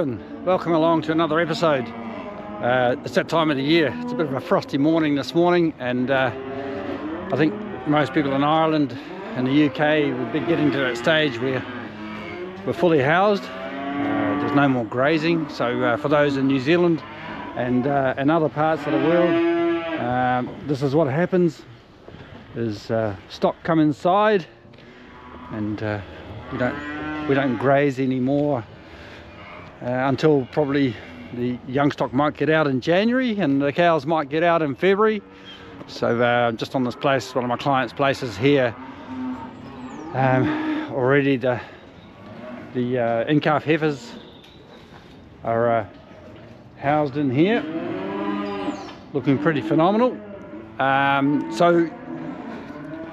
And welcome along to another episode. Uh, it's that time of the year. It's a bit of a frosty morning this morning and uh, I think most people in Ireland and the UK would be getting to that stage where we're fully housed. Uh, there's no more grazing. So uh, for those in New Zealand and, uh, and other parts of the world, um, this is what happens is uh, stock come inside and we don't we don't graze anymore uh, until probably the young stock might get out in January and the cows might get out in February. So uh, just on this place, one of my clients' places here, um, already the the uh, in-calf heifers are uh, housed in here, looking pretty phenomenal. Um, so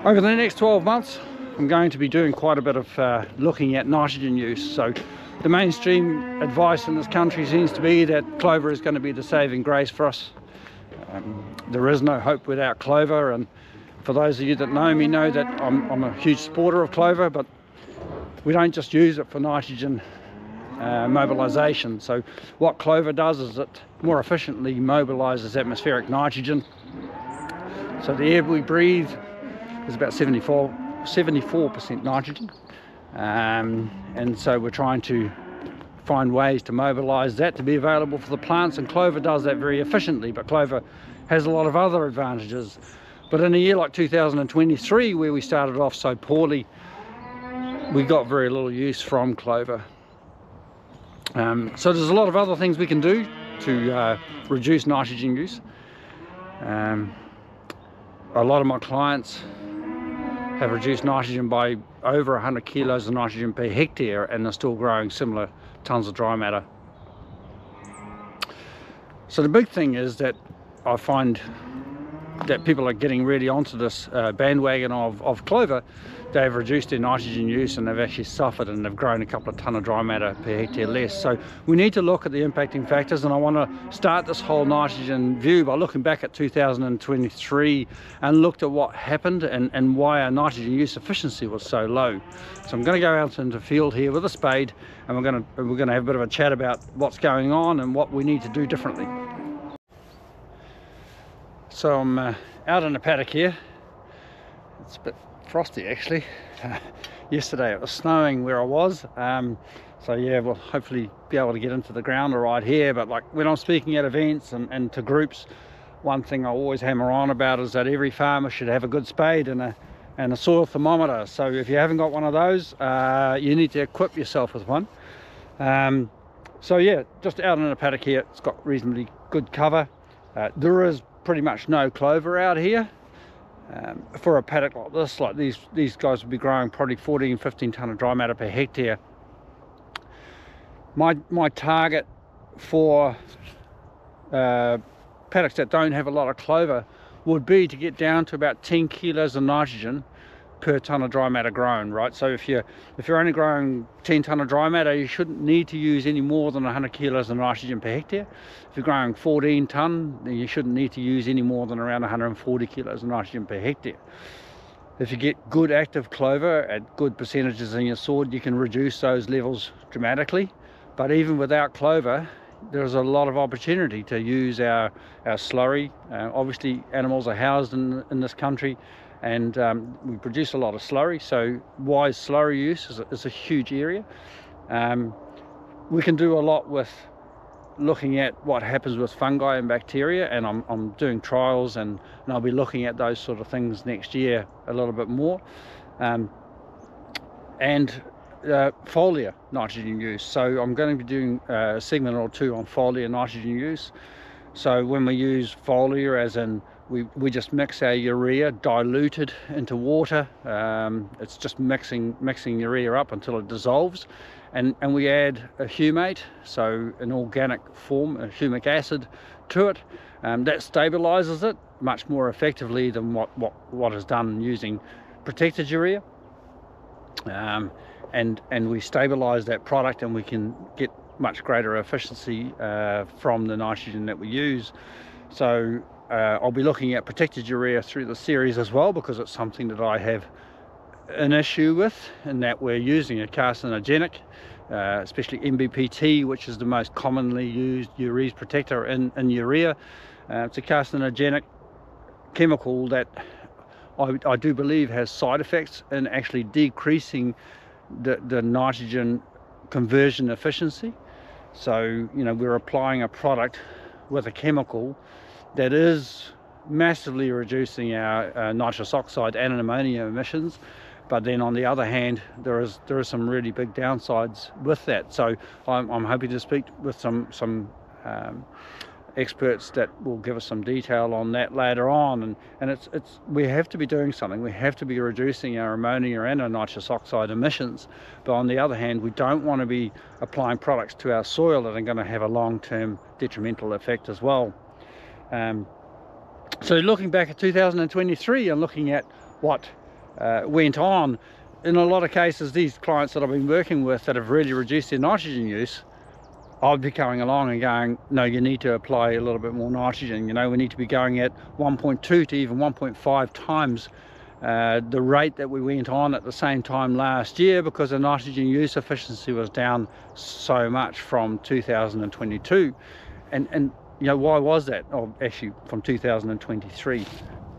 over the next 12 months, I'm going to be doing quite a bit of uh, looking at nitrogen use. So the mainstream advice in this country seems to be that clover is going to be the saving grace for us. Um, there is no hope without clover and for those of you that know me know that I'm, I'm a huge supporter of clover but we don't just use it for nitrogen uh, mobilization. So what clover does is it more efficiently mobilizes atmospheric nitrogen. So the air we breathe is about 74, 74% nitrogen um, and so we're trying to find ways to mobilize that to be available for the plants and clover does that very efficiently but clover has a lot of other advantages. But in a year like 2023 where we started off so poorly we got very little use from clover. Um, so there's a lot of other things we can do to uh, reduce nitrogen use. Um, a lot of my clients have reduced nitrogen by over 100 kilos of nitrogen per hectare and they're still growing similar tons of dry matter. So the big thing is that I find that people are getting really onto this uh, bandwagon of, of clover they've reduced their nitrogen use and they've actually suffered and they've grown a couple of ton of dry matter per hectare less. So we need to look at the impacting factors and I want to start this whole nitrogen view by looking back at 2023 and looked at what happened and, and why our nitrogen use efficiency was so low. So I'm going to go out into the field here with a spade and we're going to, we're going to have a bit of a chat about what's going on and what we need to do differently. So I'm uh, out in the paddock here. It's a bit frosty actually. yesterday it was snowing where I was. Um, so yeah, we'll hopefully be able to get into the ground all right here. But like when I'm speaking at events and, and to groups, one thing I always hammer on about is that every farmer should have a good spade and a and a soil thermometer. So if you haven't got one of those, uh, you need to equip yourself with one. Um, so yeah, just out in the paddock here, it's got reasonably good cover. Uh, there is pretty much no clover out here. Um, for a paddock like this like these these guys would be growing probably 14 15 ton of dry matter per hectare. My my target for uh, paddocks that don't have a lot of clover would be to get down to about 10 kilos of nitrogen per ton of dry matter grown right? So if you're if you're only growing 10 ton of dry matter you shouldn't need to use any more than 100 kilos of nitrogen per hectare. If you're growing 14 ton then you shouldn't need to use any more than around 140 kilos of nitrogen per hectare. If you get good active clover at good percentages in your sward you can reduce those levels dramatically. But even without clover there's a lot of opportunity to use our our slurry. Uh, obviously animals are housed in in this country and um, we produce a lot of slurry so wise slurry use is a, is a huge area. Um, we can do a lot with looking at what happens with fungi and bacteria and I'm, I'm doing trials and, and, I'll be looking at those sort of things next year a little bit more. Um, and uh, foliar nitrogen use. So I'm going to be doing a segment or two on foliar nitrogen use. So when we use foliar as in we, we just mix our urea diluted into water. Um, it's just mixing mixing urea up until it dissolves. And and we add a humate so an organic form a humic acid to it. Um, that stabilizes it much more effectively than what what what is done using protected urea. Um, and and we stabilize that product and we can get much greater efficiency uh, from the nitrogen that we use. So uh, I'll be looking at protected urea through the series as well because it's something that I have an issue with in that we're using a carcinogenic uh, especially NBPT, which is the most commonly used urease protector in, in urea. Uh, it's a carcinogenic chemical that I, I, do believe has side effects in actually decreasing the, the nitrogen conversion efficiency. So, you know, we're applying a product with a chemical that is massively reducing our uh, nitrous oxide and ammonia emissions. But then on the other hand there is there are some really big downsides with that. So I'm, I'm hoping to speak with some some um, experts that will give us some detail on that later on. And and it's it's we have to be doing something. We have to be reducing our ammonia and our nitrous oxide emissions. But on the other hand we don't want to be applying products to our soil that are going to have a long-term detrimental effect as well um, so looking back at 2023 and looking at what uh, went on in a lot of cases these clients that I've been working with that have really reduced their nitrogen use I'd be coming along and going no you need to apply a little bit more nitrogen you know we need to be going at 1.2 to even 1.5 times uh, the rate that we went on at the same time last year because the nitrogen use efficiency was down so much from 2022 and and you know why was that? Oh actually from 2023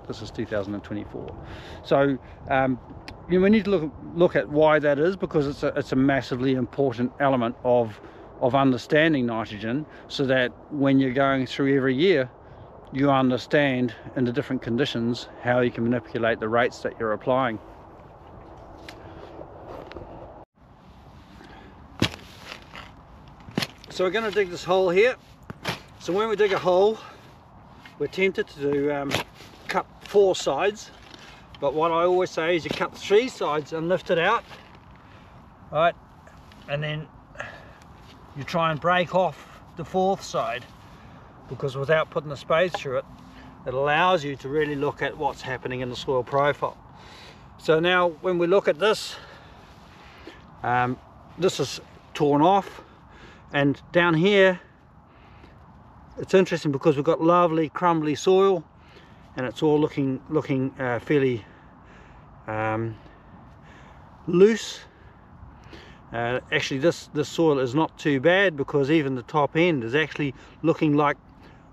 this is 2024 so um, you know, we need to look look at why that is because it's a, it's a massively important element of of understanding nitrogen so that when you're going through every year you understand in the different conditions how you can manipulate the rates that you're applying. So we're going to dig this hole here so when we dig a hole we're tempted to um, cut four sides. But what I always say is you cut three sides and lift it out right? And then you try and break off the fourth side because without putting the spade through it it allows you to really look at what's happening in the soil profile. So now when we look at this um, this is torn off. And down here it's interesting because we've got lovely crumbly soil and it's all looking looking uh, fairly um, loose. Uh, actually this this soil is not too bad because even the top end is actually looking like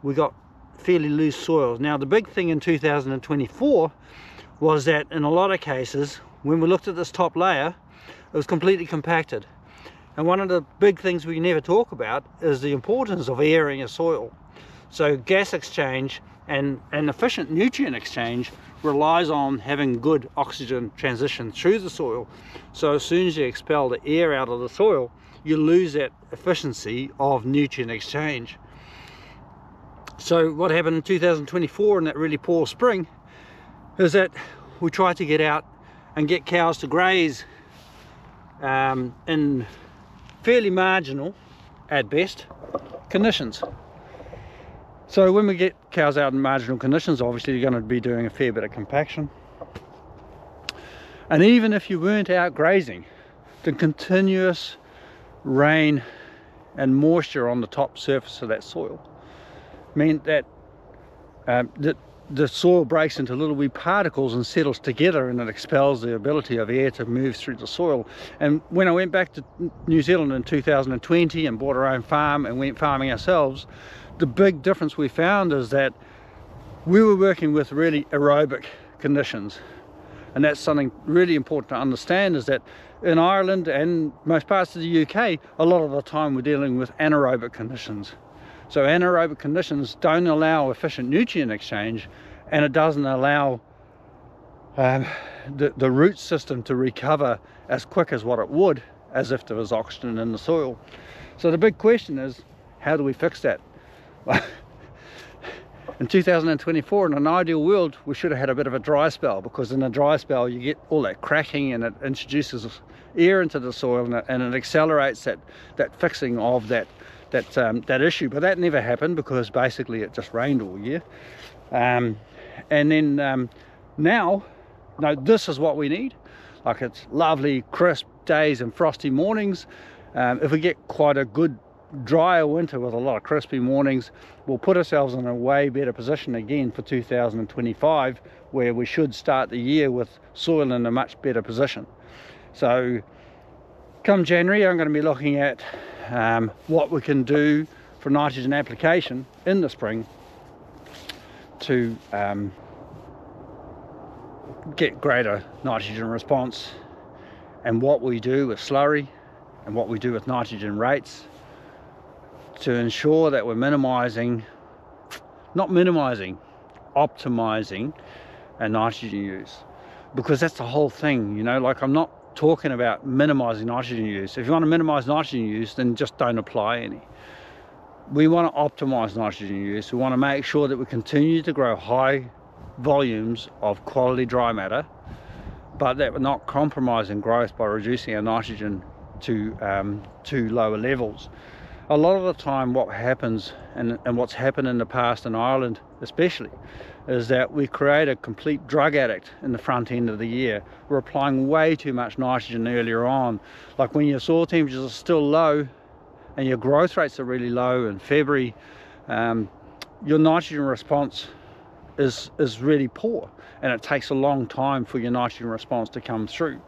we got fairly loose soils. Now the big thing in 2024 was that in a lot of cases when we looked at this top layer it was completely compacted and one of the big things we never talk about is the importance of airing a soil. So gas exchange and an efficient nutrient exchange relies on having good oxygen transition through the soil. So as soon as you expel the air out of the soil you lose that efficiency of nutrient exchange. So what happened in 2024 in that really poor spring is that we tried to get out and get cows to graze um, in fairly marginal at best conditions so when we get cows out in marginal conditions, obviously you're going to be doing a fair bit of compaction. And even if you weren't out grazing, the continuous rain and moisture on the top surface of that soil meant that um, that the soil breaks into little wee particles and settles together and it expels the ability of air to move through the soil. And when I went back to New Zealand in 2020 and bought our own farm and went farming ourselves the big difference we found is that we were working with really aerobic conditions. And that's something really important to understand is that in Ireland and most parts of the UK a lot of the time we're dealing with anaerobic conditions so anaerobic conditions don't allow efficient nutrient exchange and it doesn't allow um, the, the root system to recover as quick as what it would as if there was oxygen in the soil. So the big question is how do we fix that? In 2024 in an ideal world we should have had a bit of a dry spell because in a dry spell you get all that cracking and it introduces air into the soil and it, and it accelerates that that fixing of that that um, that issue but that never happened because basically it just rained all year. Um, and then um, now no this is what we need. Like it's lovely crisp days and frosty mornings. Um, if we get quite a good drier winter with a lot of crispy mornings we'll put ourselves in a way better position again for 2025 where we should start the year with soil in a much better position. So come January I'm going to be looking at um, what we can do for nitrogen application in the spring to um, get greater nitrogen response. And what we do with slurry and what we do with nitrogen rates to ensure that we're minimizing not minimizing optimizing our nitrogen use. Because that's the whole thing you know like I'm not talking about minimizing nitrogen use. If you want to minimize nitrogen use, then just don't apply any. We want to optimize nitrogen use. We want to make sure that we continue to grow high volumes of quality dry matter, but that we're not compromising growth by reducing our nitrogen to, um, to lower levels. A lot of the time what happens, and, and what's happened in the past in Ireland especially, is that we create a complete drug addict in the front end of the year. We're applying way too much nitrogen earlier on. Like when your soil temperatures are still low and your growth rates are really low in February, um, your nitrogen response is, is really poor and it takes a long time for your nitrogen response to come through.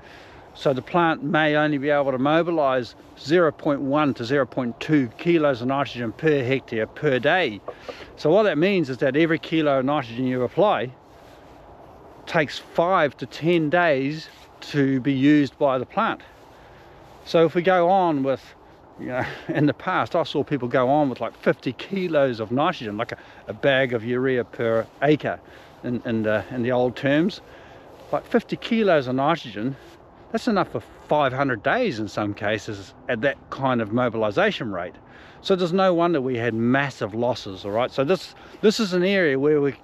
So the plant may only be able to mobilize 0.1 to 0.2 kilos of nitrogen per hectare per day. So what that means is that every kilo of nitrogen you apply takes five to 10 days to be used by the plant. So if we go on with, you know, in the past I saw people go on with like 50 kilos of nitrogen, like a, a bag of urea per acre in, in, the, in the old terms. Like 50 kilos of nitrogen that's enough for 500 days in some cases at that kind of mobilization rate. So there's no wonder we had massive losses, all right? So this, this is an area where we,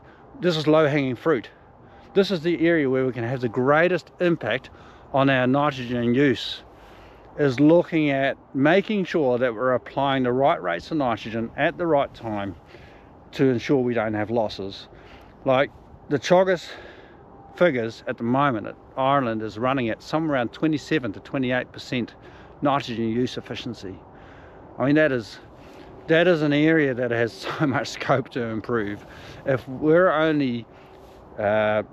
this is low-hanging fruit. This is the area where we can have the greatest impact on our nitrogen use is looking at making sure that we're applying the right rates of nitrogen at the right time to ensure we don't have losses. Like the Teagasc figures at the moment Ireland is running at somewhere around 27 to 28 percent nitrogen use efficiency. I mean that is that is an area that has so much scope to improve. If we're only uh,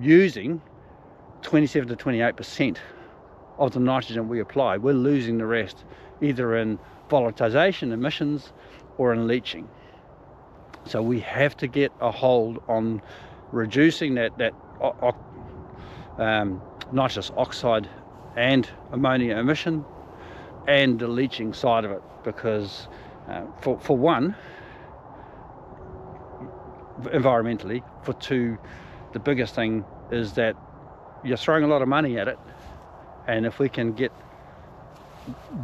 using 27 to 28 percent of the nitrogen we apply, we're losing the rest either in volatilization emissions or in leaching. So we have to get a hold on reducing that that um, nitrous oxide and ammonia emission and the leaching side of it because uh, for, for one environmentally for two the biggest thing is that you're throwing a lot of money at it and if we can get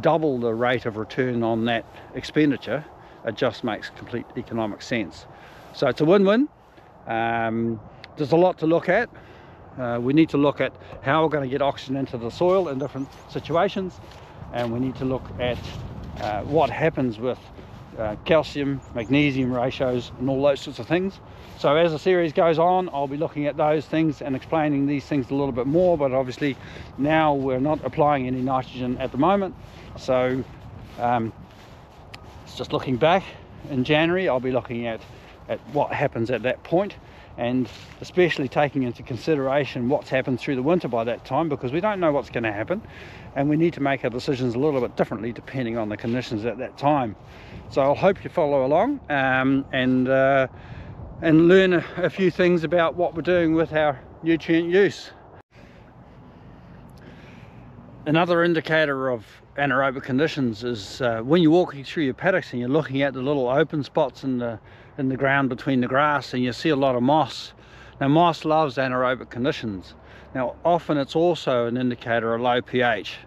double the rate of return on that expenditure it just makes complete economic sense. So it's a win-win um, there's a lot to look at. Uh, we need to look at how we're going to get oxygen into the soil in different situations and we need to look at uh, what happens with uh, calcium magnesium ratios and all those sorts of things. So as the series goes on I'll be looking at those things and explaining these things a little bit more but obviously now we're not applying any nitrogen at the moment. So um, it's just looking back. In January I'll be looking at at what happens at that point and especially taking into consideration what's happened through the winter by that time because we don't know what's going to happen and we need to make our decisions a little bit differently depending on the conditions at that time. So I'll hope you follow along um, and uh, and learn a, a few things about what we're doing with our nutrient use. Another indicator of anaerobic conditions is uh, when you're walking through your paddocks and you're looking at the little open spots in the in the ground between the grass and you see a lot of moss. Now moss loves anaerobic conditions. Now often it's also an indicator of low pH.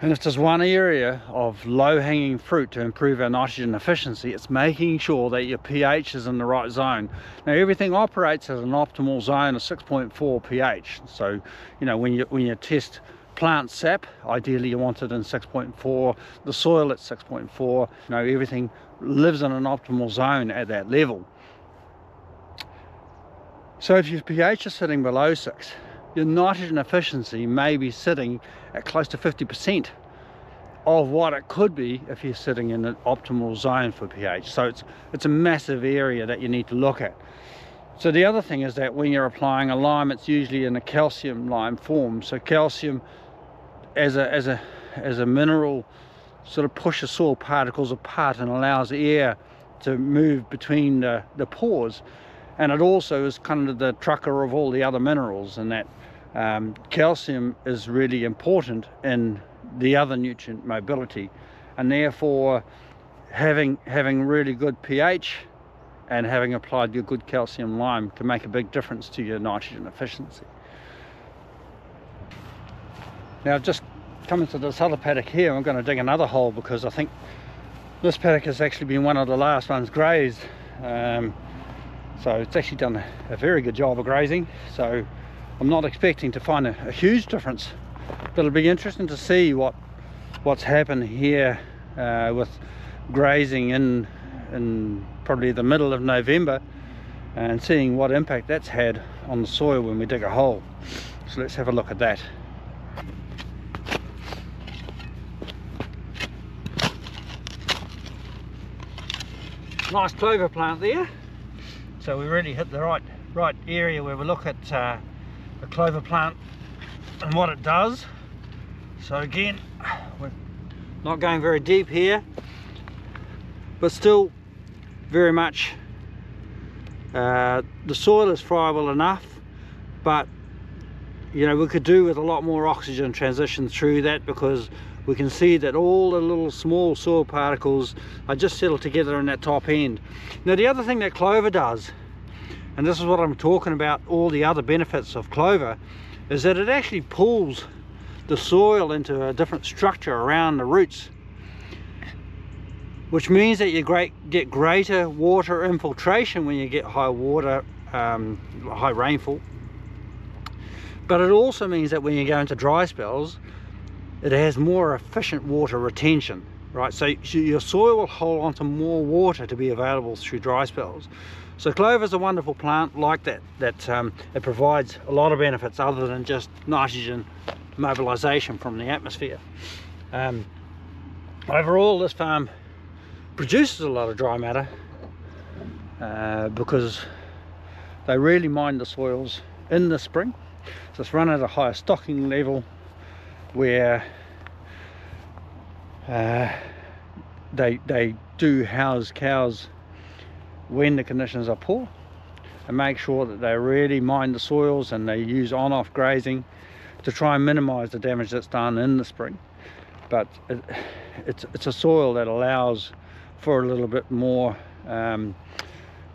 And if there's one area of low-hanging fruit to improve our nitrogen efficiency, it's making sure that your pH is in the right zone. Now everything operates at an optimal zone of 6.4 pH. So, you know, when you when you test plant sap ideally you want it in 6.4 the soil at 6.4 you know everything lives in an optimal zone at that level. So if your pH is sitting below 6 your nitrogen efficiency may be sitting at close to 50 percent of what it could be if you're sitting in an optimal zone for pH. So it's it's a massive area that you need to look at. So the other thing is that when you're applying a lime, it's usually in a calcium lime form. So calcium as a as a as a mineral sort of pushes soil particles apart and allows air to move between the, the pores and it also is kind of the trucker of all the other minerals and that um, calcium is really important in the other nutrient mobility and therefore having having really good pH and having applied your good calcium lime can make a big difference to your nitrogen efficiency. Now I've just come into this other paddock here I'm going to dig another hole because I think this paddock has actually been one of the last ones grazed. Um, so it's actually done a, a, very good job of grazing. So I'm not expecting to find a, a huge difference but it'll be interesting to see what what's happened here uh, with grazing in in probably the middle of November and seeing what impact that's had on the soil when we dig a hole. So let's have a look at that nice clover plant there. So we really hit the right right area where we look at uh, the clover plant and what it does. So again we're not going very deep here but still very much uh, the soil is friable enough but you know we could do with a lot more oxygen transition through that because we can see that all the little small soil particles are just settled together in that top end. Now the other thing that clover does, and this is what I'm talking about, all the other benefits of clover, is that it actually pulls the soil into a different structure around the roots which means that you get greater water infiltration when you get high water, um, high rainfall. But it also means that when you go into dry spells, it has more efficient water retention right? So your soil will hold on to more water to be available through dry spells. So clover is a wonderful plant like that that um, it provides a lot of benefits other than just nitrogen mobilization from the atmosphere. Um, overall this farm produces a lot of dry matter uh, because they really mine the soils in the spring. So it's run at a higher stocking level where uh, they they do house cows when the conditions are poor and make sure that they really mine the soils and they use on-off grazing to try and minimize the damage that's done in the spring. But it, it's it's a soil that allows for a little bit more um,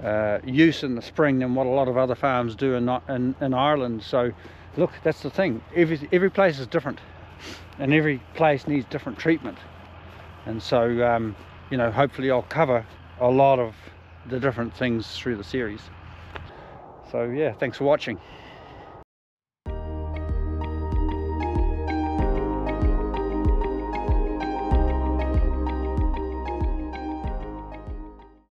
uh, use in the spring than what a lot of other farms do in, in, in Ireland. So look that's the thing. Every every place is different and every place needs different treatment. And so um, you know hopefully I'll cover a lot of the different things through the series. So yeah thanks for watching